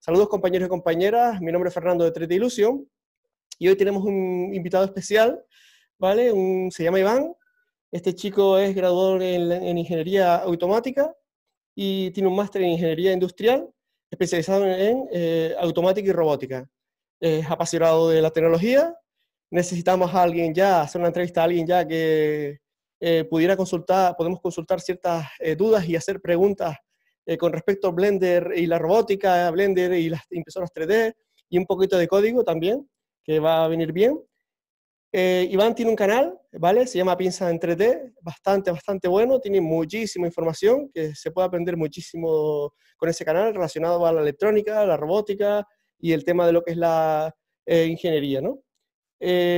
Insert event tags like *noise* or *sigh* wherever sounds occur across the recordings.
Saludos compañeros y compañeras, mi nombre es Fernando de Treta Ilusión y hoy tenemos un invitado especial, ¿vale? se llama Iván, este chico es graduado en, Ingeniería Automática y tiene un máster en Ingeniería Industrial especializado en eh, automática y robótica. Es apasionado de la tecnología, necesitamos a alguien ya, hacer una entrevista a alguien ya que eh, pudiera consultar, podemos consultar ciertas eh, dudas y hacer preguntas eh, con respecto a Blender y la robótica, Blender y las impresoras 3D y un poquito de código también, que va a venir bien. Iván tiene un canal, ¿vale? Se llama Piensa en 3D, bastante, bastante bueno, tiene muchísima información, que se puede aprender muchísimo con ese canal relacionado a la electrónica, la robótica y el tema de lo que es la ingeniería, ¿no?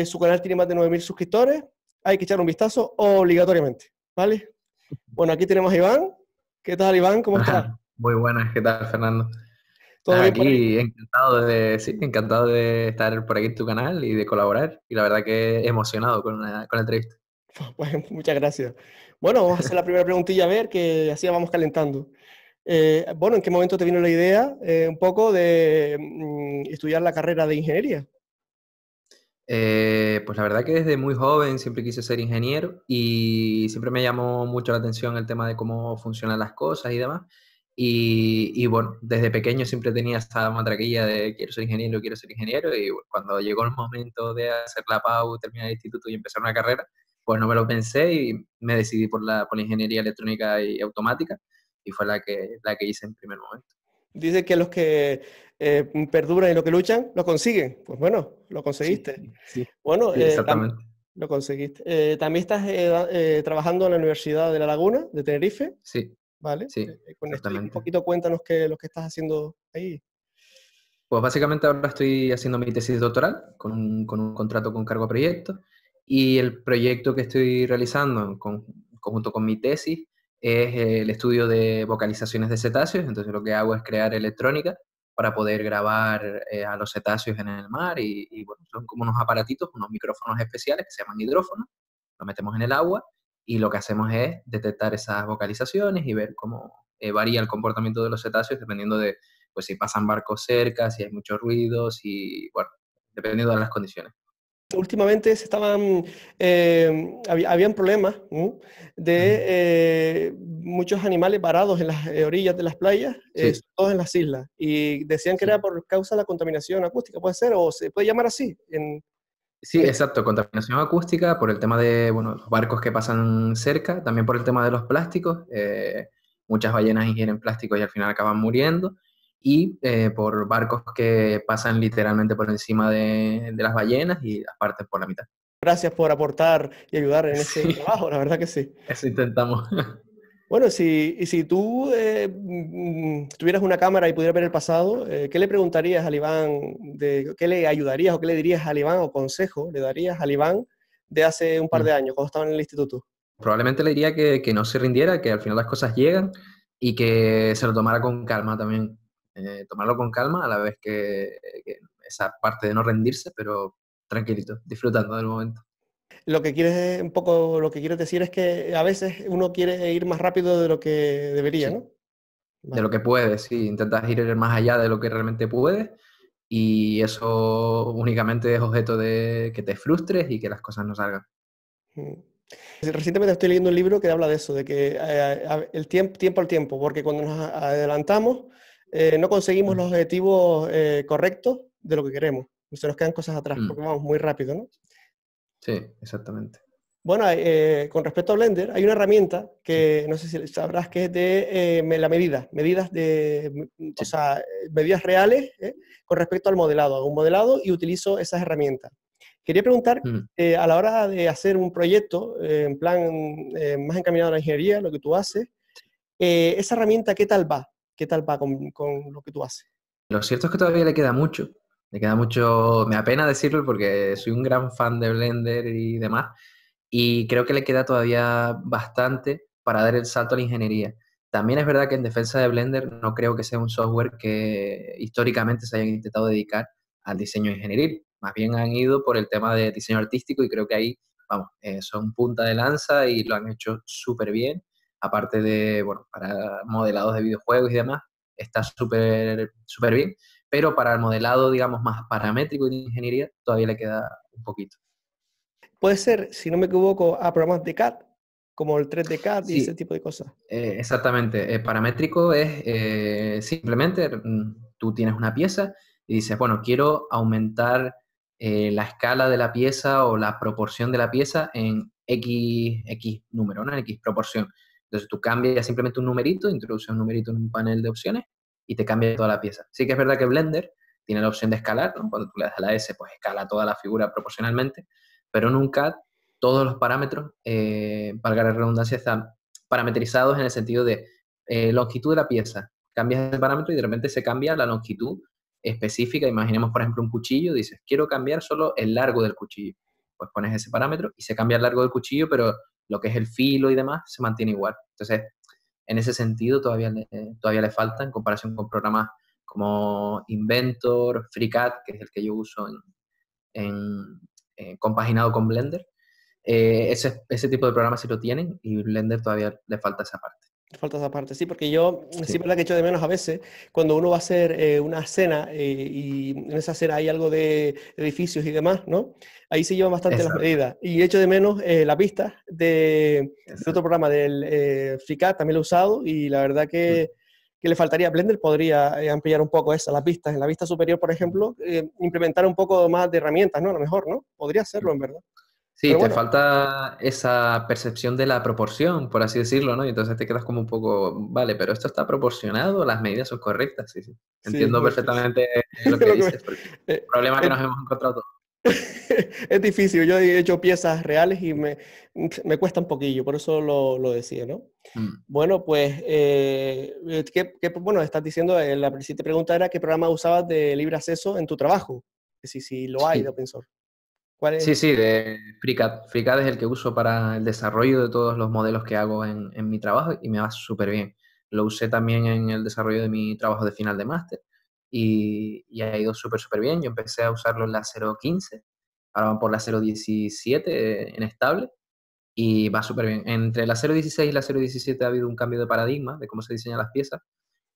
su canal tiene más de 9.000 suscriptores, hay que echar un vistazo obligatoriamente, ¿vale? Bueno, aquí tenemos a Iván. ¿Qué tal, Iván? ¿Cómo estás? Muy buenas, ¿qué tal, Fernando? ¿Todo aquí encantado de, sí, encantado de estar por aquí en tu canal y de colaborar. Y la verdad que emocionado con, la, con la entrevista. *laughs* Pues, muchas gracias. Bueno, vamos a hacer la *laughs* primera preguntilla a ver, que así vamos calentando. Eh, bueno, ¿en qué momento te vino la idea eh, un poco de mm, estudiar la carrera de ingeniería? Eh, pues la verdad que desde muy joven siempre quise ser ingeniero y siempre me llamó mucho la atención el tema de cómo funcionan las cosas y demás. Y, bueno, desde pequeño siempre tenía esta matraquilla de quiero ser ingeniero, quiero ser ingeniero. Y cuando llegó el momento de hacer la PAU, terminar el instituto y empezar una carrera, pues no me lo pensé y me decidí por la, por la ingeniería electrónica y automática y fue la que, la que hice en primer momento. Dice que los que eh, perduran y los que luchan, lo consiguen. Pues bueno, lo conseguiste. Sí, Bueno, eh, exactamente. Lo conseguiste. Eh, también estás trabajando en la Universidad de La Laguna, de Tenerife. Sí. ¿Vale? Sí, con esto un poquito cuéntanos qué lo que estás haciendo ahí. Pues básicamente ahora estoy haciendo mi tesis doctoral con un, con un contrato con cargo a proyecto y el proyecto que estoy realizando con, conjunto con mi tesis es el estudio de vocalizaciones de cetáceos, entonces lo que hago es crear electrónica para poder grabar eh, a los cetáceos en el mar y, son como unos aparatitos, unos micrófonos especiales que se llaman hidrófonos, lo metemos en el agua y lo que hacemos es detectar esas vocalizaciones y ver cómo eh, varía el comportamiento de los cetáceos dependiendo de pues si pasan barcos cerca, si hay muchos ruidos y bueno, dependiendo de las condiciones últimamente se estaban, eh, habían problemas de eh, muchos animales varados en las eh, orillas de las playas, todos en las islas, y decían que era por causa de la contaminación acústica, ¿puede ser? ¿O se puede llamar así? En, Sí, exacto, contaminación acústica por el tema de bueno, los barcos que pasan cerca, también por el tema de los plásticos. muchas ballenas ingieren plásticos y al final acaban muriendo y eh, por barcos que pasan literalmente por encima de, las ballenas y las partes por la mitad. Gracias por aportar y ayudar en ese trabajo, la verdad que sí. Eso intentamos. *laughs* Bueno, si, y si tú eh, mm, tuvieras una cámara y pudieras ver el pasado, eh, ¿qué le preguntarías al Iván? De, ¿Qué le ayudarías o qué le dirías al Iván o consejo le darías al Iván de hace un par de mm. años, cuando estaba en el instituto? Probablemente le diría que, que no se rindiera, que al final las cosas llegan y que se lo tomara con calma también eh, tomarlo con calma a la vez que, esa parte de no rendirse, pero tranquilito, disfrutando del momento. Lo que quieres un poco, lo que quieres decir es que a veces uno quiere ir más rápido de lo que debería, ¿no? De lo que puedes, sí, intentas ir más allá de lo que realmente puedes y eso únicamente es objeto de que te frustres y que las cosas no salgan. Mm. Recientemente estoy leyendo un libro que habla de eso, de que eh, el tiempo, tiempo al tiempo, porque cuando nos adelantamos eh, no conseguimos los objetivos eh, correctos de lo que queremos. Se nos quedan cosas atrás mm. porque vamos muy rápido, ¿no? Sí, exactamente. Bueno, eh, con respecto a Blender, hay una herramienta que no sé si sabrás que es de la medida, medidas de, o sea, medidas reales con respecto al modelado. Hago un modelado y utilizo esas herramientas. Quería preguntar, mm. a la hora de hacer un proyecto, en plan más encaminado a la ingeniería, lo que tú haces, esa herramienta, ¿qué tal va? ¿Qué tal va con, lo que tú haces? Lo cierto es que todavía le queda mucho. Le queda mucho, me apena decirlo porque soy un gran fan de Blender y demás. Y creo que le queda todavía bastante para dar el salto a la ingeniería. También es verdad que en defensa de Blender no creo que sea un software que históricamente se hayan intentado dedicar al diseño ingenieril. Más bien han ido por el tema de diseño artístico y creo que ahí, vamos, eh, son punta de lanza y lo han hecho súper bien aparte de, bueno, para modelados de videojuegos y demás, está súper súper bien, pero para el modelado, digamos, más paramétrico de ingeniería, todavía le queda un poquito. Puede ser, si no me equivoco, a programas de CAD, como el 3D CAD y ese tipo de cosas. Eh, exactamente. paramétrico es eh, simplemente mm, tú tienes una pieza y dices, bueno, quiero aumentar eh, la escala de la pieza o la proporción de la pieza en X, X número, ¿no? En X proporción. Entonces tú cambias simplemente un numerito, introduces un numerito en un panel de opciones y te cambia toda la pieza. Sí que es verdad que Blender tiene la opción de escalar, ¿no? Cuando tú le das a la S, pues escala toda la figura proporcionalmente, pero en un CAD todos los parámetros, eh, valga la redundancia, están parametrizados en el sentido de eh, longitud de la pieza. Cambias el parámetro y de repente se cambia la longitud específica. Imaginemos, por ejemplo, un cuchillo, dices, quiero cambiar solo el largo del cuchillo. Pues pones ese parámetro y se cambia el largo del cuchillo, pero lo que es el filo y demás se mantiene igual. Entonces, en ese sentido todavía le, todavía le falta en comparación con programas como Inventor, FreeCAD, que es el que yo uso en, eh, compaginado con Blender. Eh, ese, ese tipo de programas sí lo tienen y Blender todavía le falta esa parte. Falta esa parte, sí, porque yo siempre la que echo de menos a veces cuando uno va a hacer eh, una cena y en esa cena hay algo de edificios y demás, ¿no? Ahí se llevan bastante las medidas. Y echo de menos la pista de, otro programa, del FreeCAD, también lo he usado y la verdad que... Mm que le faltaría Blender podría eh, ampliar un poco esa, las vistas. En la vista superior, por ejemplo, eh, implementar un poco más de herramientas, ¿no? A lo mejor, ¿no? Podría hacerlo, en verdad. Sí, te falta esa percepción de la proporción, por así decirlo, ¿no? Y entonces te quedas como un poco, vale, pero esto está proporcionado, las medidas son correctas, sí, sí. Entiendo perfectamente *laughs* lo que dices. El eh, problema que nos hemos encontrado todos. *laughs* es difícil, yo he hecho piezas reales y me, me cuesta un poquillo, por eso lo, lo decía, ¿no? Mm. Bueno, pues, eh, ¿qué, qué, bueno, estás diciendo, eh, la siguiente pregunta era, ¿qué programa usabas de libre acceso en tu trabajo? Si, si lo hay de open source. ¿Cuál es? Sí, sí, de FreeCAD. FreeCAD es el que uso para el desarrollo de todos los modelos que hago en, mi trabajo y me va súper bien. Lo usé también en el desarrollo de mi trabajo de final de máster y, ha ido súper, súper bien. Yo empecé a usarlo en la 0.15, ahora van por la 0.17 en estable y va súper bien. Entre la 0.16 y la 0.17 ha habido un cambio de paradigma de cómo se diseñan las piezas,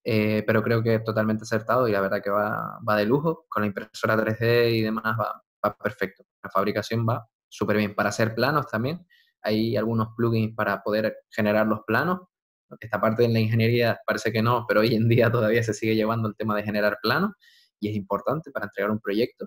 eh, pero creo que es totalmente acertado y la verdad que va, va de lujo. Con la impresora 3D y demás va, va perfecto. La fabricación va súper bien. Para hacer planos también, hay algunos plugins para poder generar los planos esta parte de la ingeniería parece que no, pero hoy en día todavía se sigue llevando el tema de generar planos y es importante para entregar un proyecto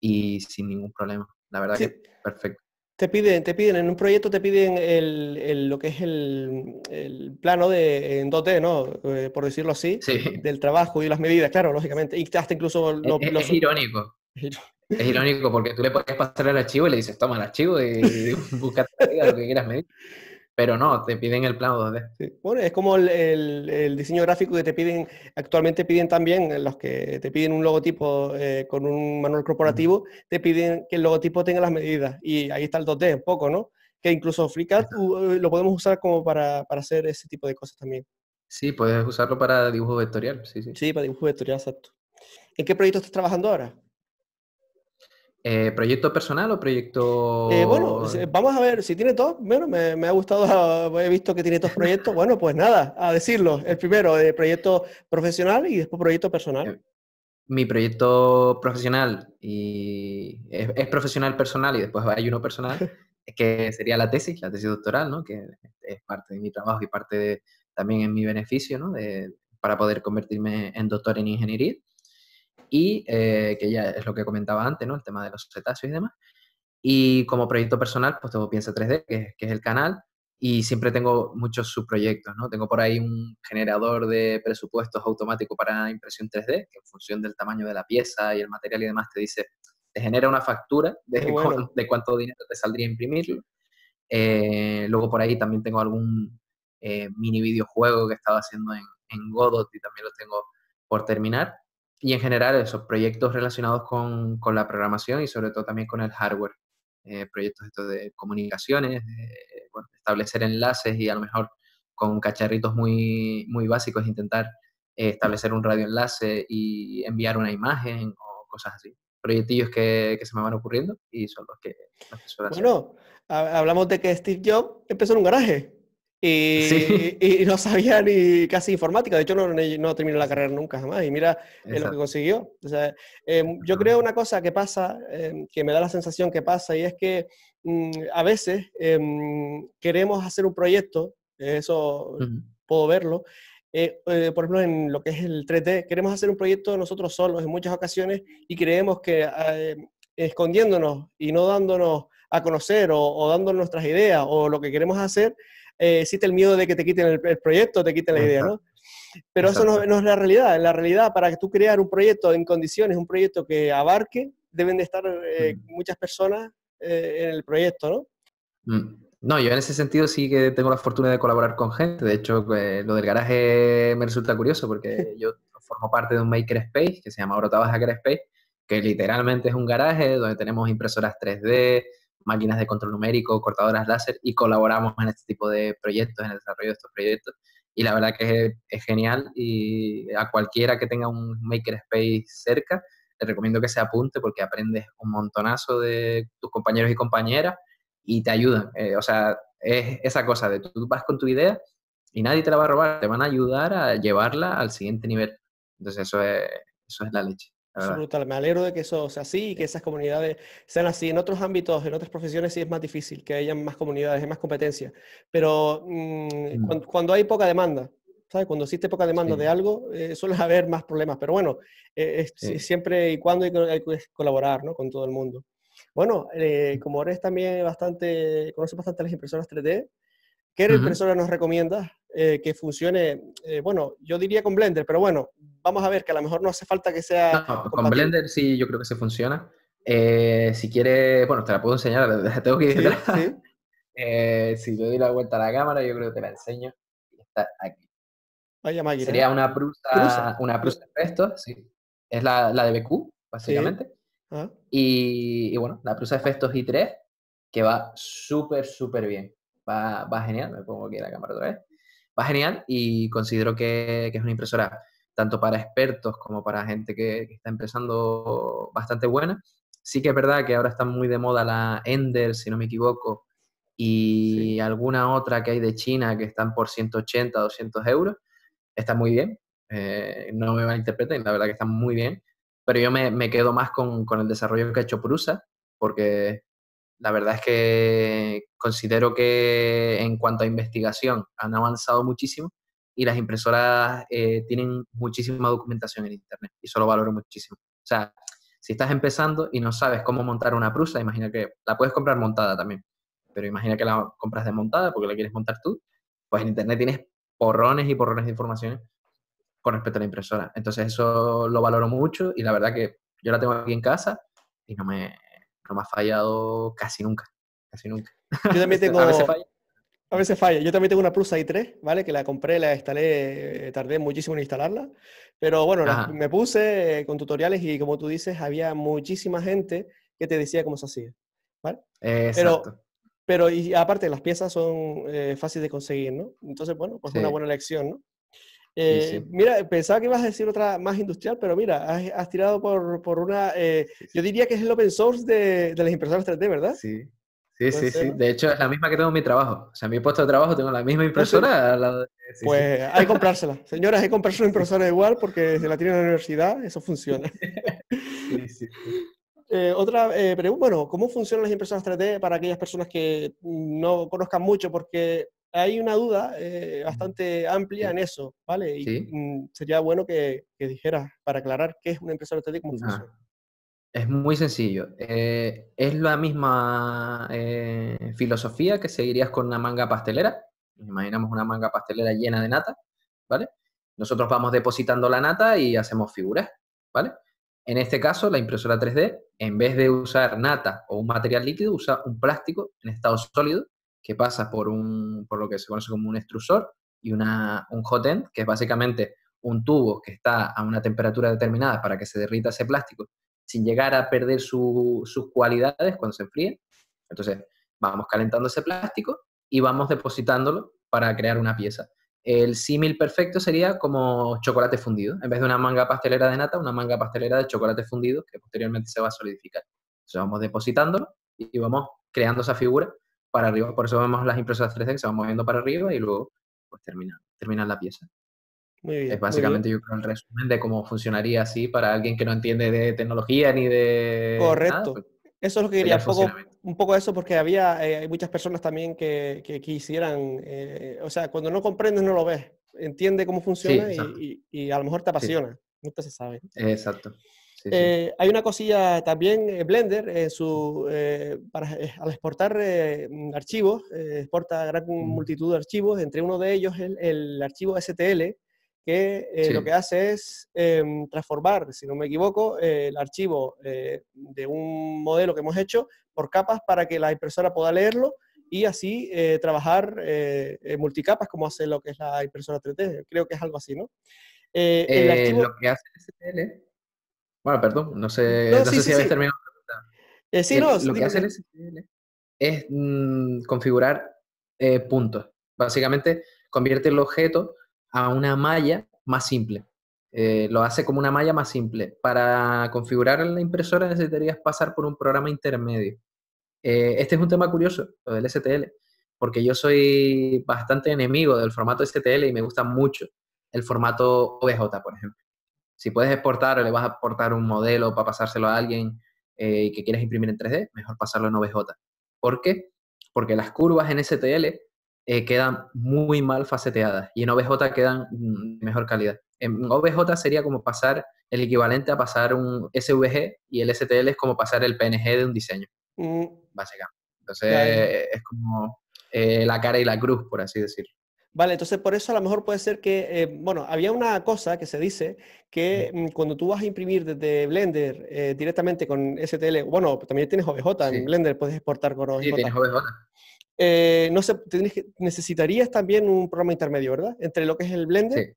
y sin ningún problema. La verdad que perfecto. Te piden, te piden, en un proyecto te piden el, lo que es el, plano de, en 2D, ¿no? Eh, por decirlo así, del trabajo y las medidas, claro, lógicamente. Y hasta incluso... Lo, es, es, irónico. Es irónico porque tú le puedes pasar el archivo y le dices, toma el archivo y, *laughs* y busca lo que quieras medir. Pero no, te piden el plano 2D. Bueno, es como el, diseño gráfico que te piden, actualmente piden también, los que te piden un logotipo eh, con un manual corporativo, te piden que el logotipo tenga las medidas. Y ahí está el 2D, un poco, ¿no? Que incluso FreeCAD eh, lo podemos usar como para, hacer ese tipo de cosas también. Sí, puedes usarlo para dibujo vectorial, sí, sí. Sí, para dibujo vectorial, exacto. ¿En qué proyecto estás trabajando ahora? Eh, ¿Proyecto personal o proyecto...? Eh, bueno, vamos a ver, si tiene dos, bueno, me, ha gustado, *laughs* he visto que tiene dos proyectos, bueno, pues nada, a decirlo. El primero, de proyecto profesional y después proyecto personal. Eh, mi proyecto profesional y es, profesional personal y después hay uno personal, *laughs* que sería la tesis, la tesis doctoral, ¿no? Que es parte de mi trabajo y parte también en mi beneficio, ¿no? De, para poder convertirme en doctor en ingeniería y eh, que ya es lo que comentaba antes, ¿no? El tema de los cetáceos y demás. Y como proyecto personal, pues tengo Piensa 3D, que, es el canal, y siempre tengo muchos subproyectos, ¿no? Tengo por ahí un generador de presupuestos automático para impresión 3D, que en función del tamaño de la pieza y el material y demás te dice, te genera una factura de, de cuánto dinero te saldría imprimirlo. Eh, luego por ahí también tengo algún eh, mini videojuego que estaba haciendo en, en Godot y también lo tengo por terminar y en general esos proyectos relacionados con, con, la programación y sobre todo también con el hardware. Eh, proyectos estos de comunicaciones, establecer enlaces y a lo mejor con cacharritos muy, muy básicos intentar eh, establecer un radioenlace y enviar una imagen o cosas así. Proyectillos que, se me van ocurriendo y son los que, Bueno, hablamos de que Steve Jobs empezó en un garaje. Y, no sabía ni casi informática. De hecho, no, no terminó la carrera nunca jamás. Y mira lo que consiguió. O sea, em, yo creo una cosa que pasa, em, que me da la sensación que pasa, y es que mm, a veces em, queremos hacer un proyecto, eso puedo verlo, eh, eh, por ejemplo, en lo que es el 3D, queremos hacer un proyecto nosotros solos en muchas ocasiones y creemos que eh, escondiéndonos y no dándonos a conocer o, o dándonos nuestras ideas o lo que queremos hacer, eh, existe el miedo de que te quiten el, proyecto, te quiten la idea, ¿no? Pero eso no, es la realidad. La realidad, para que tú crear un proyecto en condiciones, un proyecto que abarque, deben de estar eh, mm. muchas personas eh, en el proyecto, ¿no? Mm. No, yo en ese sentido sí que tengo la fortuna de colaborar con gente. De hecho, lo del garaje me resulta curioso porque *laughs* yo formo parte de un makerspace que se llama Orotabas Hackerspace, que literalmente es un garaje donde tenemos impresoras 3D, máquinas de control numérico, cortadoras láser y colaboramos en este tipo de proyectos, en el desarrollo de estos proyectos. Y la verdad que es, genial y a cualquiera que tenga un makerspace cerca, le recomiendo que se apunte porque aprendes un montonazo de tus compañeros y compañeras y te ayudan. Eh, o sea, es esa cosa de tú vas con tu idea y nadie te la va a robar, te van a ayudar a llevarla al siguiente nivel. Entonces eso es, eso es la leche. Me alegro de que eso sea así y que esas comunidades sean así. En otros ámbitos, en otras profesiones sí es más difícil, que haya más comunidades, hay más competencia. Pero mm, mm. cuando, hay poca demanda, ¿sabes? Cuando existe poca demanda de algo, eh, suele *laughs* haber más problemas. Pero bueno, eh, siempre y cuando hay que, colaborar ¿no? con todo el mundo. Bueno, eh, como eres también bastante, conoces bastante las impresoras 3D, ¿qué impresora nos recomiendas eh, que funcione, eh, bueno, yo diría con Blender, pero bueno, vamos a ver que a lo mejor no hace falta que sea... con Blender sí, yo creo que se funciona. Eh, si quieres, bueno, te la puedo enseñar, *laughs* tengo que ir. ¿Sí? *laughs* si le doy la vuelta a la cámara, yo creo que te la enseño. Está aquí. Vaya máquina. Sería una prusa, una prusa de Festos, sí. Es la, la de BQ, básicamente. Ah. Y, y, bueno, la prusa de Festos i3, que va súper, súper bien. Va, va genial. Me pongo aquí la cámara otra vez va genial y considero que, es una impresora tanto para expertos como para gente que, está empezando bastante buena. Sí que es verdad que ahora está muy de moda la Ender, si no me equivoco, y alguna otra que hay de China que están por 180, 200 euros. Está muy bien, eh, no me malinterpreten, la verdad que están muy bien, pero yo me, quedo más con, con, el desarrollo que ha hecho Prusa, porque la verdad es que considero que en cuanto a investigación han avanzado muchísimo y las impresoras eh, tienen muchísima documentación en Internet y eso lo valoro muchísimo. O sea, si estás empezando y no sabes cómo montar una prusa, imagina que la puedes comprar montada también, pero imagina que la compras desmontada porque la quieres montar tú, pues en Internet tienes porrones y porrones de información con respecto a la impresora. Entonces eso lo valoro mucho y la verdad que yo la tengo aquí en casa y no me, no me ha fallado casi nunca, casi nunca. Yo también *laughs* tengo... a veces falla. A veces falla. Yo también tengo una Prusa i3, ¿vale? Que la compré, la instalé, tardé muchísimo en instalarla. Pero bueno, me puse con tutoriales y como tú dices, había muchísima gente que te decía cómo se hacía. ¿Vale? Pero, pero y aparte, las piezas son eh, fáciles de conseguir, ¿no? Entonces, bueno, pues una buena elección, ¿no? Eh, mira, pensaba que ibas a decir otra más industrial, pero mira, has, tirado por, por una, eh, yo diría que es el open source de, de las impresoras 3D, ¿verdad? Sí, sí, sí, sí. De hecho, es la misma que tengo en mi trabajo. O sea, en mi puesto de trabajo tengo la misma impresora. pues hay que comprársela. Señoras, hay que comprarse una impresora igual porque si la tienen en la universidad, eso funciona. *laughs* sí, sí. Eh, otra pregunta, bueno, ¿cómo funcionan las impresoras 3D para aquellas personas que no conozcan mucho? Porque hay una duda eh, bastante amplia en eso, ¿vale? Y mm, sería bueno que, que, dijeras para aclarar qué es una impresora 3D y cómo ah, funciona. Es muy sencillo. Eh, es la misma eh, filosofía que seguirías con una manga pastelera. Imaginamos una manga pastelera llena de nata, ¿vale? Nosotros vamos depositando la nata y hacemos figuras, ¿vale? En este caso, la impresora 3D, en vez de usar nata o un material líquido, usa un plástico en estado sólido que pasa por, un, por lo que se conoce como un extrusor y una, un hot end, que es básicamente un tubo que está a una temperatura determinada para que se derrita ese plástico sin llegar a perder sus cualidades cuando se enfríe. Entonces, vamos calentando ese plástico y vamos depositándolo para crear una pieza. El símil perfecto sería como chocolate fundido. En vez de una manga pastelera de nata, una manga pastelera de chocolate fundido que posteriormente se va a solidificar. Entonces vamos depositándolo y vamos creando esa figura para arriba. Por eso vemos las impresoras 3D que se van moviendo para arriba y luego pues terminan, terminan la pieza. Muy bien, es básicamente yo creo el resumen de cómo funcionaría así para alguien que no entiende de tecnología ni de... Correcto. Pues, eso es lo que quería, un poco, un poco eso, porque había eh, muchas personas también que, que quisieran, eh, o sea, cuando no comprendes no lo ves, entiende cómo funciona y, y, a lo mejor te apasiona, no se sabe. Exacto. Eh, hay una cosilla también, Blender, en su, para, al exportar archivos, exporta gran multitud de archivos, entre uno de ellos el, el archivo STL, que eh, lo que hace es em, transformar, si no me equivoco, eh, el archivo eh, de un modelo que hemos hecho por capas para que la impresora pueda leerlo y así trabajar multicapas como hace lo que es la impresora 3D. Creo que es algo así, ¿no? Lo que hace el STL... Bueno, perdón, no sé, no, sé si habéis terminado la sí, no, lo que hace el STL es mm, configurar puntos. Básicamente convierte el objeto a una malla más simple. Eh, lo hace como una malla más simple. Para configurar la impresora necesitarías pasar por un programa intermedio. Eh, este es un tema curioso, lo del STL, porque yo soy bastante enemigo del formato STL y me gusta mucho el formato OBJ, por ejemplo. Si puedes exportar o le vas a exportar un modelo para pasárselo a alguien eh, que quieres imprimir en 3D, mejor pasarlo en OBJ. ¿Por qué? Porque las curvas en STL eh, quedan muy mal faceteadas y en OBJ quedan de mejor calidad. En OBJ sería como pasar el equivalente a pasar un SVG y el STL es como pasar el PNG de un diseño, mm. básicamente. Entonces es como eh, la cara y la cruz, por así decirlo. Vale, entonces por eso a lo mejor puede ser que, eh, bueno, había una cosa que se dice que mm, cuando tú vas a imprimir desde Blender directamente con STL, bueno, también tienes OBJ en Blender, puedes exportar con OBJ. Sí, tienes OBJ. Eh, no sé, necesitarías también un programa intermedio, ¿verdad? Entre lo que es el Blender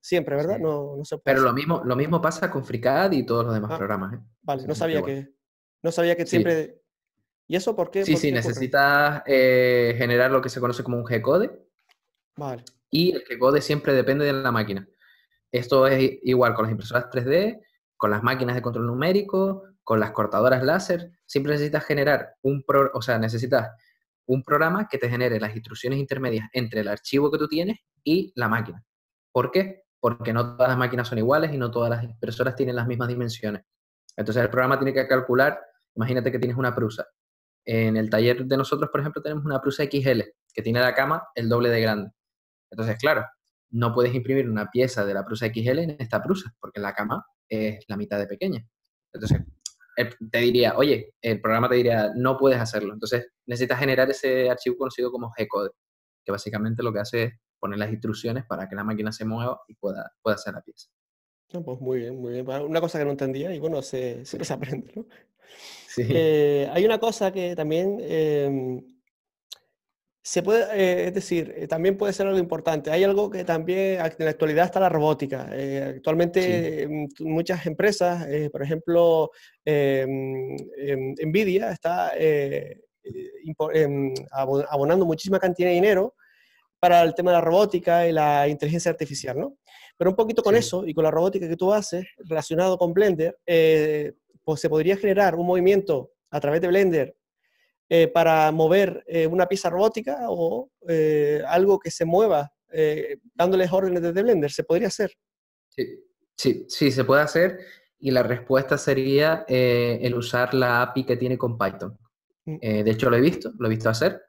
Siempre, ¿verdad? No, no se Pero lo mismo, lo mismo pasa con FreeCAD y todos los demás ah, programas. ¿eh? Vale, no sabía, que, no sabía que siempre... ¿Y eso por qué? Sí, sí, necesitas eh, generar lo que se conoce como un G-code. Vale. Y el G-code siempre depende de la máquina. Esto es igual con las impresoras 3D, con las máquinas de control numérico, con las cortadoras láser. Siempre necesitas generar un... Pro, o sea, necesitas un programa que te genere las instrucciones intermedias entre el archivo que tú tienes y la máquina. ¿Por qué? Porque no todas las máquinas son iguales y no todas las impresoras tienen las mismas dimensiones. Entonces el programa tiene que calcular, imagínate que tienes una prusa. En el taller de nosotros, por ejemplo, tenemos una prusa XL que tiene la cama el doble de grande. Entonces, claro, no puedes imprimir una pieza de la prusa XL en esta prusa porque la cama es la mitad de pequeña. Entonces, te diría, oye, el programa te diría, no puedes hacerlo. Entonces necesitas generar ese archivo conocido como G-code, que básicamente lo que hace es poner las instrucciones para que la máquina se mueva y pueda, pueda hacer la pieza. pues muy bien, muy bien. Una cosa que no entendía y bueno, se, se, *laughs* aprende, ¿no? Sí. Eh, hay una cosa que también em, se puede, eh, es decir, eh, también puede ser algo importante. Hay algo que también en la actualidad está la robótica. Eh, actualmente mm, muchas empresas, por ejemplo, em, Nvidia está em, abonando muchísima cantidad de dinero para el tema de la robótica y la inteligencia artificial, ¿no? Pero un poquito con eso y con la robótica que tú haces relacionado con Blender, pues se podría generar un movimiento a través de Blender eh, para mover eh, una pieza robótica o eh, algo que se mueva dándoles órdenes desde Blender? ¿Se podría hacer? Sí, sí, sí, se puede hacer y la respuesta sería el usar la API que tiene con Python. Mm. de hecho, lo he visto, lo he visto hacer.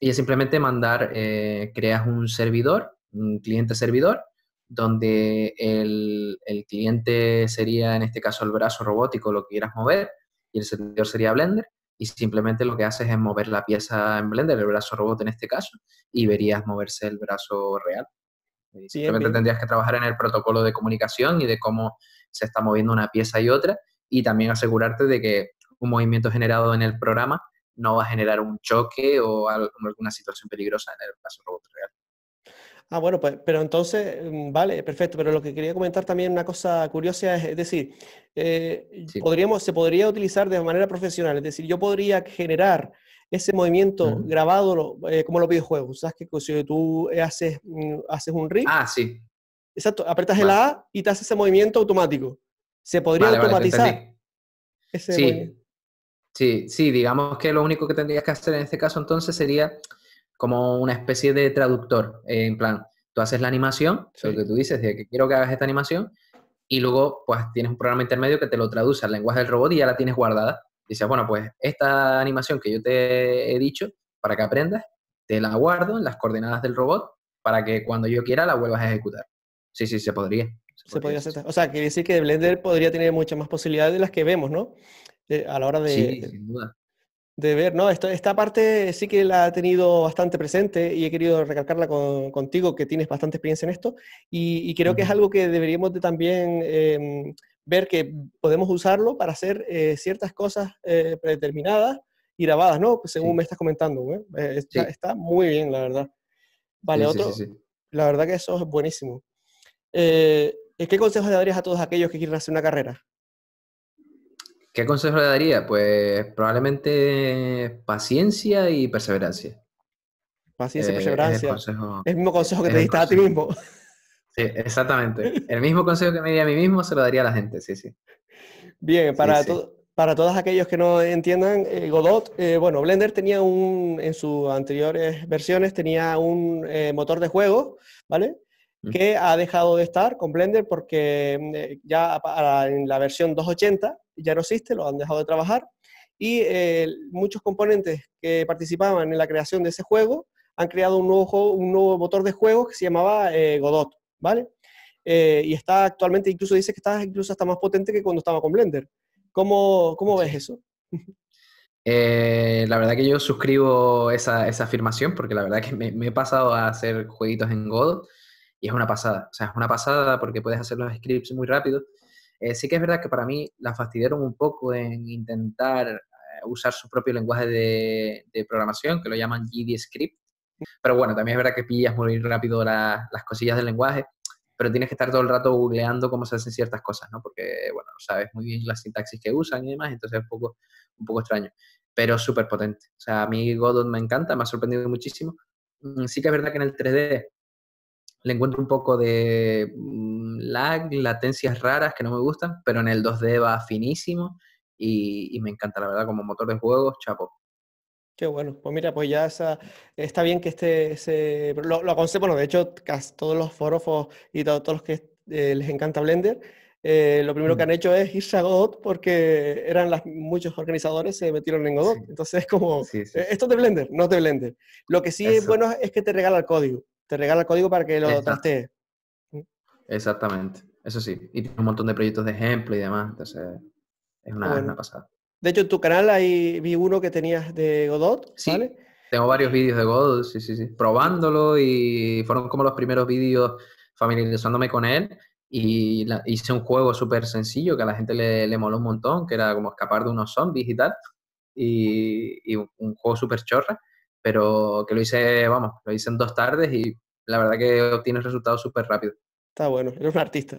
Y es simplemente mandar, creas un servidor, un cliente servidor, donde el, el, cliente sería en este caso el brazo robótico, lo que quieras mover, y el servidor sería Blender y simplemente lo que haces es mover la pieza en Blender, el brazo robot en este caso, y verías moverse el brazo real. simplemente tendrías que trabajar en el protocolo de comunicación y de cómo se está moviendo una pieza y otra, y también asegurarte de que un movimiento generado en el programa no va a generar un choque o alguna situación peligrosa en el brazo robot real. Ah, bueno, pues, pero entonces, mm, vale, perfecto. Pero lo que quería comentar también, una cosa curiosa, es, decir, eh, podríamos, se podría utilizar de manera profesional. Es decir, yo podría generar ese movimiento grabado eh, como los videojuegos. ¿Sabes que si tú haces, mm, haces un rig? Ah, sí. Exacto, apretas el A y te hace ese movimiento automático. Se podría automatizar. sí. Sí, sí, digamos que lo único que tendrías que hacer en este caso entonces sería como una especie de traductor, en plan, tú haces la animación, lo que tú dices, de que quiero que hagas esta animación, y luego pues tienes un programa intermedio que te lo traduce al lenguaje del robot y ya la tienes guardada. Dices, bueno, pues esta animación que yo te he dicho para que aprendas, te la guardo en las coordenadas del robot para que cuando yo quiera la vuelvas a ejecutar. Sí, sí, se podría. Se, podría hacer. O sea, quiere decir que Blender podría tener muchas más posibilidades de las que vemos, ¿no? Eh, a la hora de, sí, sin duda de ver, ¿no? Esto, esta parte sí que la he tenido bastante presente y he querido recalcarla contigo, que tienes bastante experiencia en esto, y, creo que es algo que deberíamos de también em, ver que podemos usarlo para hacer eh, ciertas cosas eh, predeterminadas y grabadas, ¿no? Según me estás comentando, ¿eh? está, muy bien, la verdad. Vale, otro, la verdad que eso es buenísimo. ¿Qué consejos le darías a todos aquellos que quieren hacer una carrera? ¿Qué consejo le daría? Pues probablemente paciencia y perseverancia. Paciencia y eh, perseverancia. el, mismo consejo que te diste a ti mismo. Sí, exactamente. *laughs* El mismo consejo que me di a mí mismo se lo daría a la gente, sí, sí. Bien, para, para todos aquellos que no entiendan, eh, Godot, eh, bueno, Blender tenía un, en sus anteriores versiones, tenía un motor de juego, ¿vale? Que ha dejado de estar con Blender porque ya en la versión 280 ya no existe, lo han dejado de trabajar, y eh, muchos componentes que participaban en la creación de ese juego han creado un nuevo, un nuevo motor de juego que se llamaba eh, Godot, ¿vale? Eh, y está actualmente, incluso dice que está incluso hasta más potente que cuando estaba con Blender. ¿Cómo, cómo ves eso? la verdad que yo suscribo esa, esa, afirmación porque la verdad que me, me, he pasado a hacer jueguitos en Godot y es una pasada. O sea, es una pasada porque puedes hacer los scripts muy rápido eh, sí que es verdad que para mí la fastidiaron un poco en intentar eh, usar su propio lenguaje de, programación, que lo llaman GDScript. Pero bueno, también es verdad que pillas muy rápido las cosillas del lenguaje, pero tienes que estar todo el rato googleando cómo se hacen ciertas cosas, ¿no? Porque, bueno, sabes muy bien la sintaxis que usan y demás, entonces es un poco, un poco extraño, pero súper potente. O sea, a mí Godot me encanta, me ha sorprendido muchísimo. Mm, sí que es verdad que en el 3D le encuentro un poco de mm, lag, latencias raras que no me gustan, pero en el 2D va finísimo y, me encanta, la verdad, como motor de juegos, chapo. Qué bueno, pues mira, pues ya está bien que este, lo, lo aconsejo, bueno, de hecho, casi todos los forofos y todos los que eh, les encanta Blender, eh, lo primero que mm. han hecho es irse a Godot porque eran las, muchos organizadores se metieron en Godot. Entonces es como, eh, esto es de Blender, no de Blender. Lo que sí es bueno es que te regala el código te regala el código para que lo trastee. Exactamente, eso sí. Y tiene un montón de proyectos de ejemplo y demás, entonces es una, pasada. De hecho, en tu canal ahí vi uno que tenías de Godot, sí, Tengo varios vídeos de Godot, sí, sí, sí. Probándolo y fueron como los primeros vídeos familiarizándome con él. Y hice un juego súper sencillo que a la gente le, le, moló un montón, que era como escapar de unos zombies y tal. Y, y un juego súper chorra pero que lo hice, vamos, lo hice en dos tardes y la verdad que obtienes resultados súper rápido. Está bueno, eres un artista.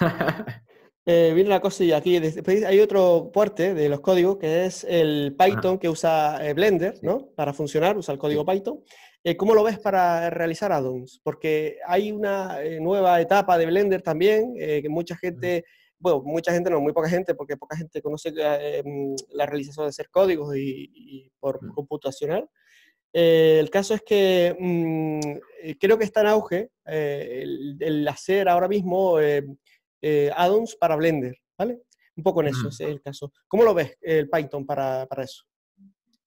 *laughs* eh, viene la cosilla aquí, después hay otro puerto de los códigos que es el Python que usa eh, Blender, ¿no? Para funcionar, usa el código Python. Eh, ¿Cómo lo ves para realizar add-ons? Porque hay una eh, nueva etapa de Blender también, que mucha gente bueno, mucha gente no, muy poca gente, porque poca gente conoce eh, mm, la realización de hacer códigos y, por mm. computacional. Eh, el caso es que mm, eh, creo que está en auge el, hacer ahora mismo add-ons para Blender, ¿vale? Un poco en eso, ese es el caso. ¿Cómo lo ves el Python para, para eso?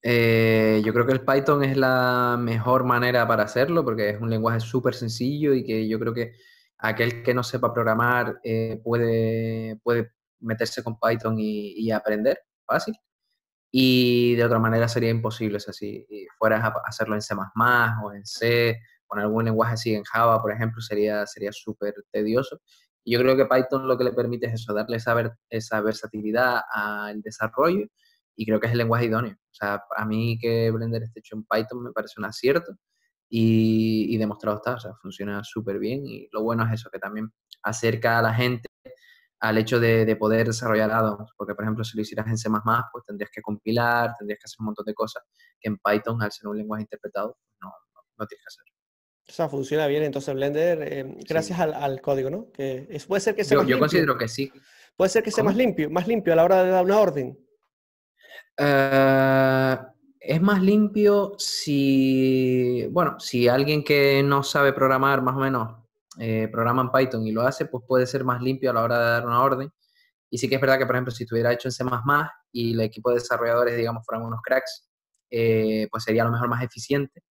yo creo que el Python es la mejor manera para hacerlo porque es un lenguaje súper sencillo y que yo creo que aquel que no sepa programar eh, puede, puede meterse con Python y, aprender fácil. Y de otra manera sería imposible, o sea, si fueras a hacerlo en C++ o en C, con algún lenguaje así en Java, por ejemplo, sería sería súper tedioso. Y yo creo que Python lo que le permite es eso, darle esa, esa versatilidad al desarrollo y creo que es el lenguaje idóneo. O sea, a mí que Blender esté hecho en Python me parece un acierto y, demostrado está, o sea, funciona súper bien y lo bueno es eso, que también acerca a la gente al hecho de, poder desarrollar addons, porque por ejemplo si lo hicieras en C++, pues tendrías que compilar, tendrías que hacer un montón de cosas que en Python, al ser un lenguaje interpretado, pues no, no, tienes que hacer. O sea, funciona bien entonces Blender eh, gracias al, código, ¿no? Que es, puede ser que sea yo, yo considero que sí. Puede ser que sea más limpio, más limpio a la hora de dar una orden. Eh, es más limpio si, bueno, si alguien que no sabe programar más o menos eh, programa en Python y lo hace, pues puede ser más limpio a la hora de dar una orden. Y sí que es verdad que, por ejemplo, si estuviera hecho en C++ y el equipo de desarrolladores, digamos, fueran unos cracks, eh, pues sería a lo mejor más eficiente.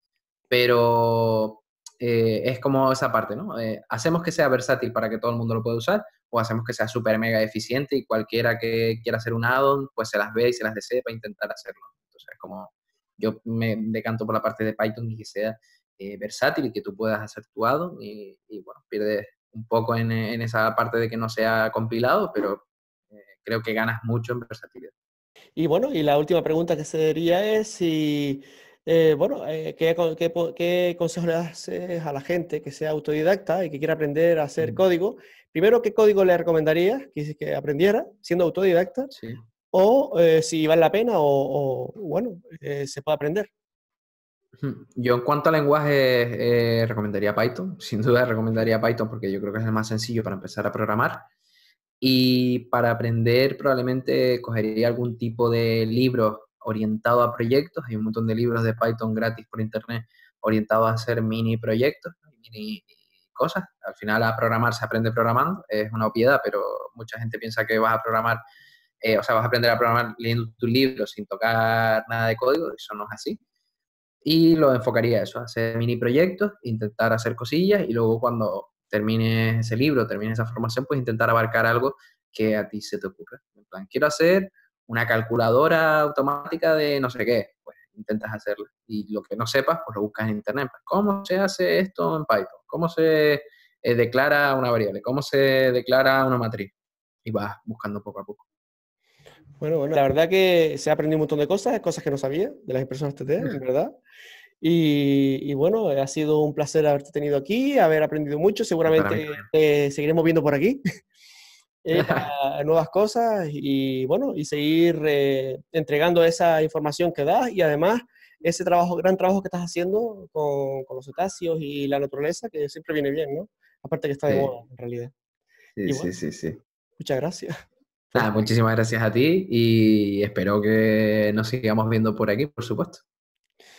Pero eh, es como esa parte, ¿no? hacemos que sea versátil para que todo el mundo lo pueda usar o hacemos que sea súper mega eficiente y cualquiera que quiera hacer un addon, pues se las ve y se las desee para intentar hacerlo. Entonces, como yo me decanto por la parte de Python y que sea eh, versátil y que tú puedas hacer tu addon y, bueno, pierdes un poco en, esa parte de que no sea compilado, pero eh, creo que ganas mucho en versatilidad. Y bueno, y la última pregunta que sería es si, eh, bueno, ¿qué, qué, consejo le das a la gente que sea autodidacta y que quiera aprender a hacer código? Primero, ¿qué código le recomendarías que, que aprendiera siendo autodidacta? Sí o eh, si vale la pena o, bueno, eh, se puede aprender. Yo en cuanto a lenguaje eh, recomendaría Python, *laughs* sin duda recomendaría Python porque yo creo que es el más sencillo para empezar a programar. Y para aprender probablemente cogería algún tipo de libro orientado a proyectos. Hay un montón de libros de Python gratis por internet orientados a hacer mini proyectos, mini cosas. Al final a programar se aprende programando, es una obviedad, pero mucha gente piensa que vas a programar eh, o sea, vas a aprender a programar leyendo tu libro sin tocar nada de código, eso no es así. Y lo enfocaría a eso, hacer mini proyectos, intentar hacer cosillas y luego cuando termines ese libro, termines esa formación, pues intentar abarcar algo que a ti se te ocurra. En plan, quiero hacer una calculadora automática de no sé qué, pues intentas hacerlo. Y lo que no sepas, pues lo buscas en internet. ¿Cómo se hace esto en Python? ¿Cómo se eh, declara una variable? ¿Cómo se declara una matriz? Y vas buscando poco a poco. Bueno, bueno, la verdad que se ha aprendido un montón de cosas, cosas que no sabía de las impresoras 3D, verdad. Y, bueno, ha sido un placer haberte tenido aquí, haber aprendido mucho. Seguramente seguiremos viendo por aquí *laughs* eh, nuevas cosas y bueno, y seguir eh, entregando esa información que das y además ese trabajo, gran trabajo que estás haciendo con, los cetáceos y la naturaleza, que siempre viene bien, ¿no? Aparte que está de moda, en realidad. Sí, sí, sí, sí. Muchas gracias. Nada, muchísimas gracias a ti y espero que nos sigamos viendo por aquí, por supuesto.